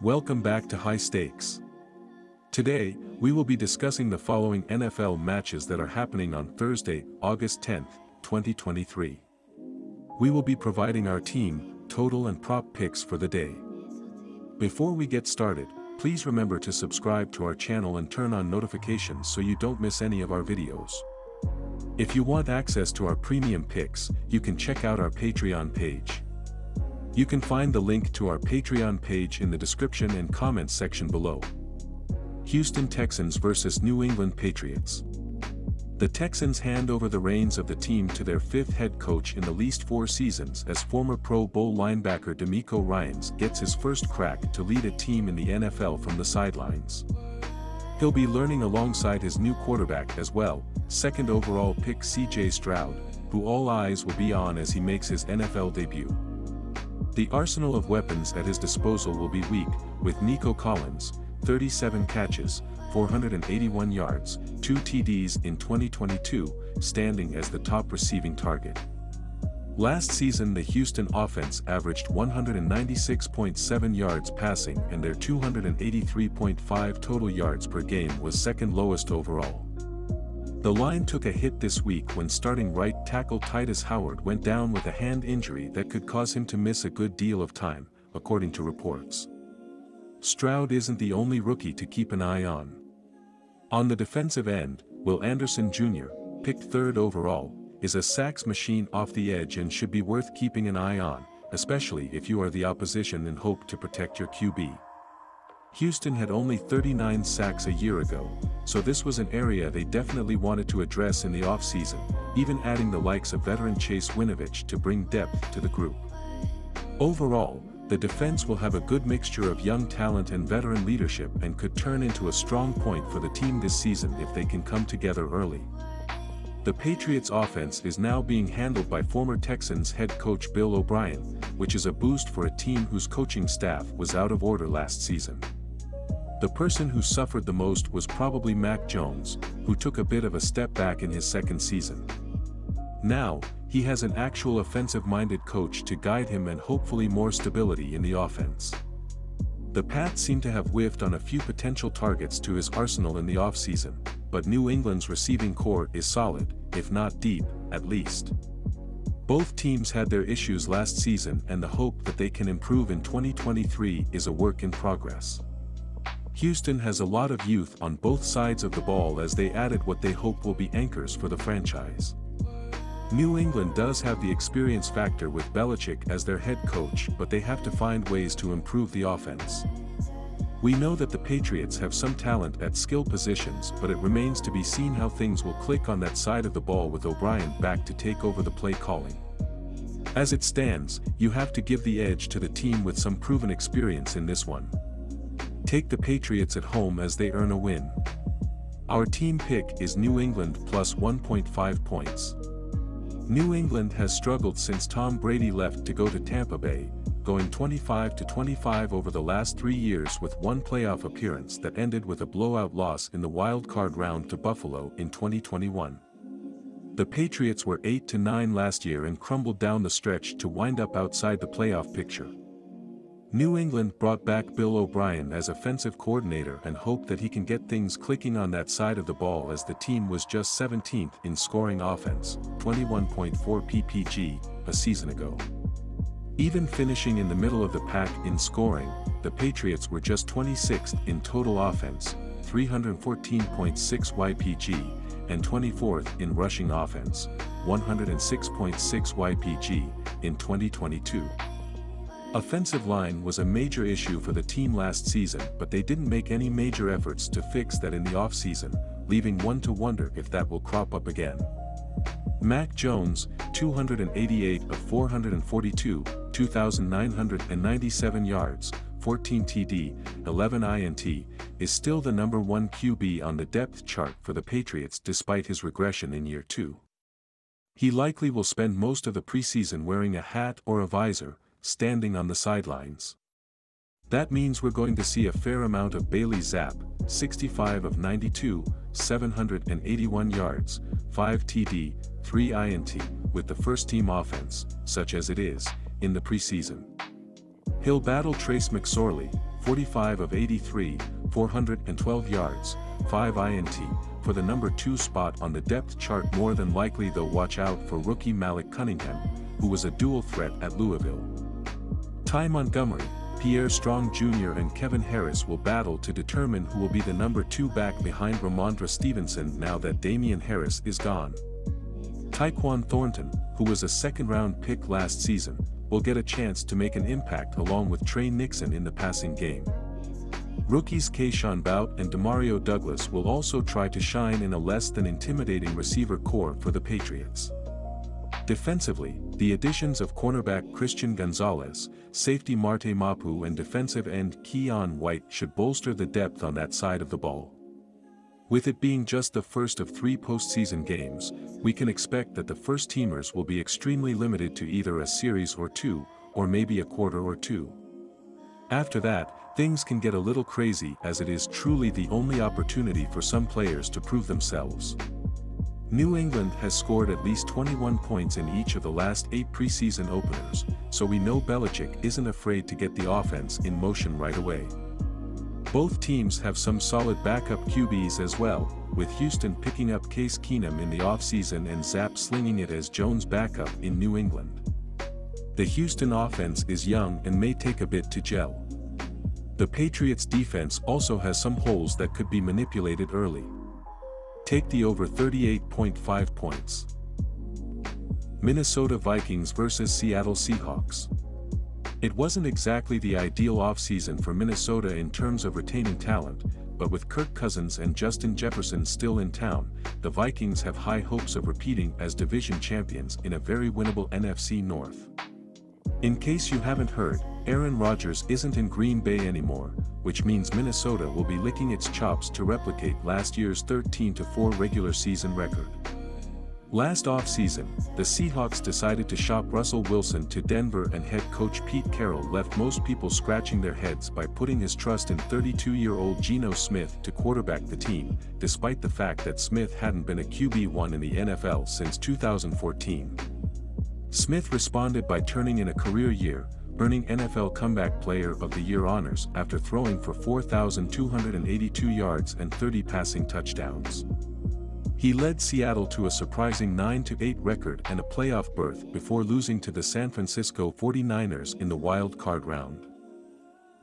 Welcome back to High Stakes. Today, we will be discussing the following NFL matches that are happening on Thursday, August 10th, 2023. We will be providing our team, total and prop picks for the day. Before we get started, please remember to subscribe to our channel and turn on notifications so you don't miss any of our videos. If you want access to our premium picks, you can check out our Patreon page. You can find the link to our Patreon page in the description and comments section below. Houston Texans vs New England Patriots. The Texans hand over the reins of the team to their fifth head coach in the least four seasons as former Pro Bowl linebacker DeMeco Ryans gets his first crack to lead a team in the NFL from the sidelines. He'll be learning alongside his new quarterback as well, second overall pick CJ Stroud, who all eyes will be on as he makes his NFL debut. The arsenal of weapons at his disposal will be weak, with Nico Collins, 37 catches, 481 yards, 2 TDs in 2022, standing as the top receiving target. Last season the Houston offense averaged 196.7 yards passing and their 283.5 total yards per game was second lowest overall. The line took a hit this week when starting right tackle Tytus Howard went down with a hand injury that could cause him to miss a good deal of time, according to reports. Stroud isn't the only rookie to keep an eye on. On the defensive end, Will Anderson Jr., picked third overall, is a sacks machine off the edge and should be worth keeping an eye on, especially if you are the opposition and hope to protect your QB. Houston had only 39 sacks a year ago, so this was an area they definitely wanted to address in the offseason, even adding the likes of veteran Chase Winovich to bring depth to the group. Overall, the defense will have a good mixture of young talent and veteran leadership and could turn into a strong point for the team this season if they can come together early. The Patriots offense is now being handled by former Texans head coach Bill O'Brien, which is a boost for a team whose coaching staff was out of order last season. The person who suffered the most was probably Mac Jones, who took a bit of a step back in his second season. Now, he has an actual offensive-minded coach to guide him and hopefully more stability in the offense. The Pats seem to have whiffed on a few potential targets to his arsenal in the offseason, but New England's receiving core is solid, if not deep, at least. Both teams had their issues last season and the hope that they can improve in 2023 is a work in progress. Houston has a lot of youth on both sides of the ball as they added what they hope will be anchors for the franchise. New England does have the experience factor with Belichick as their head coach but they have to find ways to improve the offense. We know that the Patriots have some talent at skill positions but it remains to be seen how things will click on that side of the ball with O'Brien back to take over the play calling. As it stands, you have to give the edge to the team with some proven experience in this one. Take the Patriots at home as they earn a win. Our team pick is New England plus 1.5 points. New England has struggled since Tom Brady left to go to Tampa Bay, going 25 to 25 over the last three years with one playoff appearance that ended with a blowout loss in the wild card round to Buffalo in 2021. The Patriots were 8 to 9 last year and crumbled down the stretch to wind up outside the playoff picture. New England brought back Bill O'Brien as offensive coordinator and hoped that he can get things clicking on that side of the ball as the team was just 17th in scoring offense, 21.4 ppg, a season ago. Even finishing in the middle of the pack in scoring, the Patriots were just 26th in total offense, 314.6 YPG, and 24th in rushing offense, 106.6 YPG, in 2022. Offensive line was a major issue for the team last season but they didn't make any major efforts to fix that in the offseason, leaving one to wonder if that will crop up again. Mac Jones, 288 of 442, 2,997 yards, 14 TD, 11 INT, is still the number one QB on the depth chart for the Patriots despite his regression in year two. He likely will spend most of the preseason wearing a hat or a visor, standing on the sidelines. That means we're going to see a fair amount of Bailey Zappe, 65 of 92, 781 yards, 5 TD, 3 INT, with the first team offense, such as it is, in the preseason. He'll battle Trace McSorley, 45 of 83, 412 yards, 5 INT, for the number 2 spot on the depth chart more than likely though watch out for rookie Malik Cunningham, who was a dual threat at Louisville. Ty Montgomery, Pierre Strong Jr. and Kevin Harris will battle to determine who will be the number 2 back behind Rhamondre Stevenson now that Damien Harris is gone. Tyquan Thornton, who was a second-round pick last season, will get a chance to make an impact along with Tre Nixon in the passing game. Rookies Kayshon Boutte and Demario Douglas will also try to shine in a less than intimidating receiver core for the Patriots. Defensively, the additions of cornerback Christian Gonzalez, safety Marte Mapu and defensive end Keion White should bolster the depth on that side of the ball. With it being just the first of three postseason games, we can expect that the first teamers will be extremely limited to either a series or two, or maybe a quarter or two. After that, things can get a little crazy as it is truly the only opportunity for some players to prove themselves. New England has scored at least 21 points in each of the last eight preseason openers, so we know Belichick isn't afraid to get the offense in motion right away. Both teams have some solid backup QBs as well, with Houston picking up Case Keenum in the offseason and Zappe slinging it as Jones' backup in New England. The Houston offense is young and may take a bit to gel. The Patriots defense also has some holes that could be manipulated early. Take the over 38.5 points. Minnesota Vikings vs Seattle Seahawks. It wasn't exactly the ideal offseason for Minnesota in terms of retaining talent, but with Kirk Cousins and Justin Jefferson still in town, the Vikings have high hopes of repeating as division champions in a very winnable NFC North. In case you haven't heard, Aaron Rodgers isn't in Green Bay anymore, which means Minnesota will be licking its chops to replicate last year's 13-4 regular season record. Last offseason, the Seahawks decided to shop Russell Wilson to Denver and head coach Pete Carroll left most people scratching their heads by putting his trust in 32-year-old Geno Smith to quarterback the team, despite the fact that Smith hadn't been a QB1 in the NFL since 2014. Smith responded by turning in a career year, earning NFL Comeback Player of the Year honors after throwing for 4,282 yards and 30 passing touchdowns. He led Seattle to a surprising 9-8 record and a playoff berth before losing to the San Francisco 49ers in the wild card round.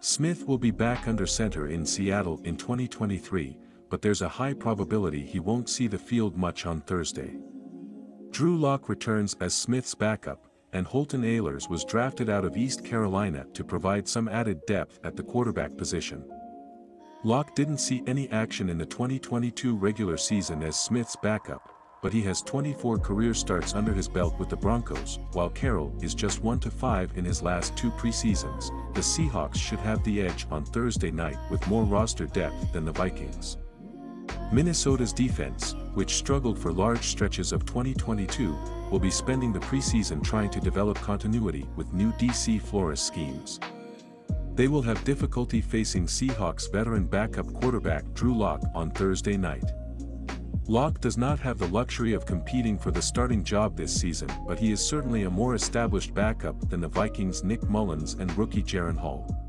Smith will be back under center in Seattle in 2023, but there's a high probability he won't see the field much on Thursday. Drew Lock returns as Smith's backup, and Holton Ahlers was drafted out of East Carolina to provide some added depth at the quarterback position. Lock didn't see any action in the 2022 regular season as Smith's backup, but he has 24 career starts under his belt with the Broncos, while Carroll is just 1-5 in his last two preseasons. The Seahawks should have the edge on Thursday night with more roster depth than the Vikings. Minnesota's defense, which struggled for large stretches of 2022, will be spending the preseason trying to develop continuity with new DC Flores schemes. They will have difficulty facing Seahawks veteran backup quarterback Drew Lock on Thursday night. Lock does not have the luxury of competing for the starting job this season but he is certainly a more established backup than the Vikings' Nick Mullens and rookie Jaren Hall.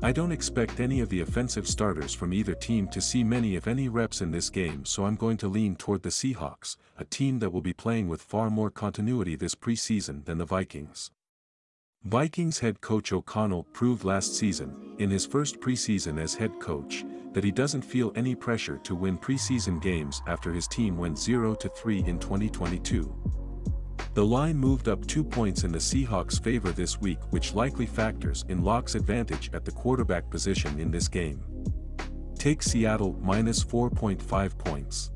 I don't expect any of the offensive starters from either team to see many if any reps in this game so I'm going to lean toward the Seahawks, a team that will be playing with far more continuity this preseason than the Vikings. Vikings head coach O'Connell proved last season, in his first preseason as head coach, that he doesn't feel any pressure to win preseason games after his team went 0-3 in 2022. The line moved up two points in the Seahawks' favor this week which likely factors in Lock's advantage at the quarterback position in this game. Take Seattle minus 4.5 points.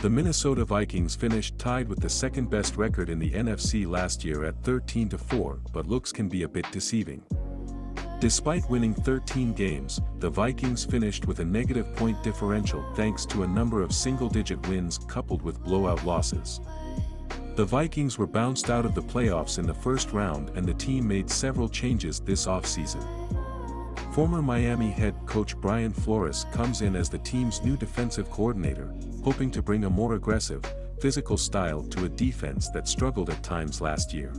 The Minnesota Vikings finished tied with the second best record in the NFC last year at 13-4 but looks can be a bit deceiving. Despite winning 13 games, the Vikings finished with a negative point differential thanks to a number of single-digit wins coupled with blowout losses. The Vikings were bounced out of the playoffs in the first round and the team made several changes this offseason. Former Miami head coach Brian Flores comes in as the team's new defensive coordinator, hoping to bring a more aggressive, physical style to a defense that struggled at times last year.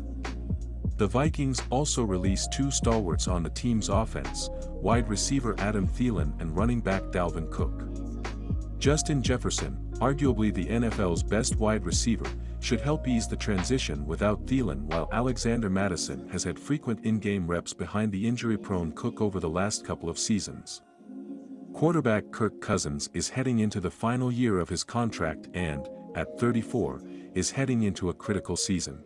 The Vikings also released two stalwarts on the team's offense, wide receiver Adam Thielen and running back Dalvin Cook. Justin Jefferson, arguably the NFL's best wide receiver, should help ease the transition without Thielen while Alexander Mattison has had frequent in-game reps behind the injury-prone Cook over the last couple of seasons. Quarterback Kirk Cousins is heading into the final year of his contract and, at 34, is heading into a critical season.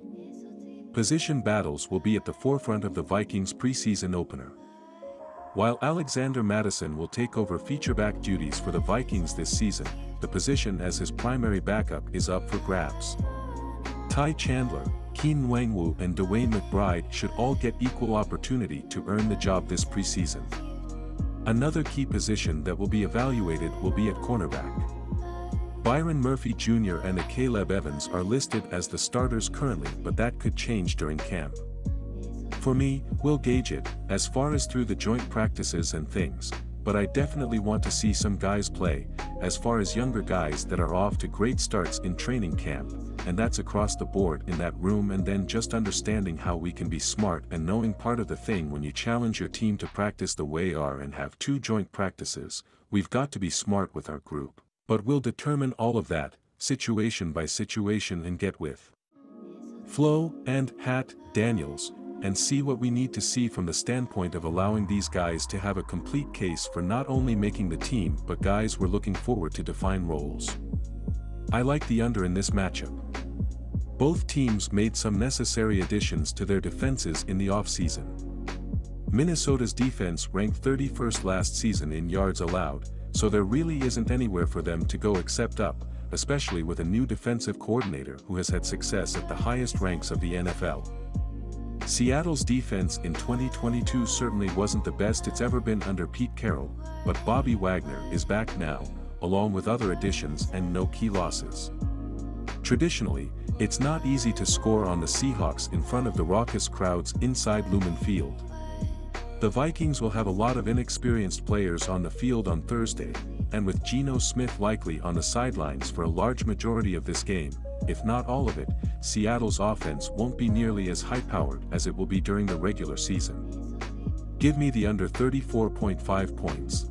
Position battles will be at the forefront of the Vikings preseason opener. While Alexander Mattison will take over featureback duties for the Vikings this season, the position as his primary backup is up for grabs. Ty Chandler, Kene Nwangwu and DeWayne McBride should all get equal opportunity to earn the job this preseason. Another key position that will be evaluated will be at cornerback. Byron Murphy Jr. and Caleb Evans are listed as the starters currently but that could change during camp. For me, we'll gauge it, as far as through the joint practices and things, but I definitely want to see some guys play, as far as younger guys that are off to great starts in training camp, and that's across the board in that room and then just understanding how we can be smart and knowing part of the thing when you challenge your team to practice the way are and have two joint practices, we've got to be smart with our group. But we'll determine all of that, situation by situation and get with Flo and Hat Daniels, and see what we need to see from the standpoint of allowing these guys to have a complete case for not only making the team but guys we're looking forward to define roles. I like the under in this matchup. Both teams made some necessary additions to their defenses in the offseason. Minnesota's defense ranked 31st last season in yards allowed, so there really isn't anywhere for them to go except up, especially with a new defensive coordinator who has had success at the highest ranks of the NFL. Seattle's defense in 2022 certainly wasn't the best it's ever been under Pete Carroll, but Bobby Wagner is back now, along with other additions and no key losses. Traditionally, it's not easy to score on the Seahawks in front of the raucous crowds inside Lumen Field. The Vikings will have a lot of inexperienced players on the field on Thursday, and with Geno Smith likely on the sidelines for a large majority of this game, if not all of it, Seattle's offense won't be nearly as high-powered as it will be during the regular season. Give me the under 34.5 points.